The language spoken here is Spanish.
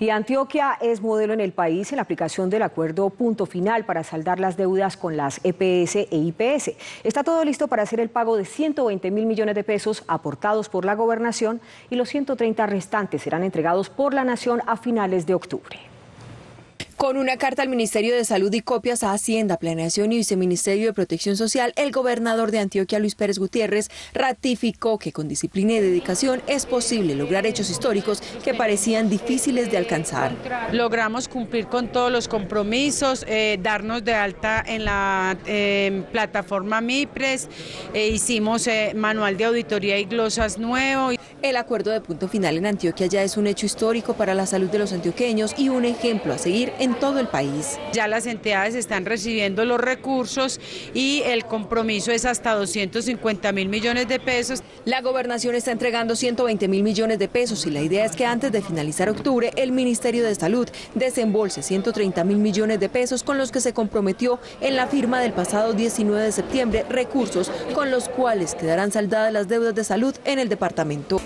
Y Antioquia es modelo en el país en la aplicación del acuerdo punto final para saldar las deudas con las EPS e IPS. Está todo listo para hacer el pago de 120 mil millones de pesos aportados por la gobernación y los 130 restantes serán entregados por la nación a finales de octubre. Con una carta al Ministerio de Salud y copias a Hacienda, Planeación y Viceministerio de Protección Social, el gobernador de Antioquia, Luis Pérez Gutiérrez, ratificó que con disciplina y dedicación es posible lograr hechos históricos que parecían difíciles de alcanzar. Logramos cumplir con todos los compromisos, eh, darnos de alta en la plataforma MIPRES, eh, hicimos eh, manual de auditoría y glosas nuevo. El acuerdo de punto final en Antioquia ya es un hecho histórico para la salud de los antioqueños y un ejemplo a seguir en todo el país. Ya las entidades están recibiendo los recursos y el compromiso es hasta 250 mil millones de pesos. La gobernación está entregando 120 mil millones de pesos y la idea es que antes de finalizar octubre el Ministerio de Salud desembolse 130 mil millones de pesos con los que se comprometió en la firma del pasado 19 de septiembre recursos con los cuales quedarán saldadas las deudas de salud en el departamento.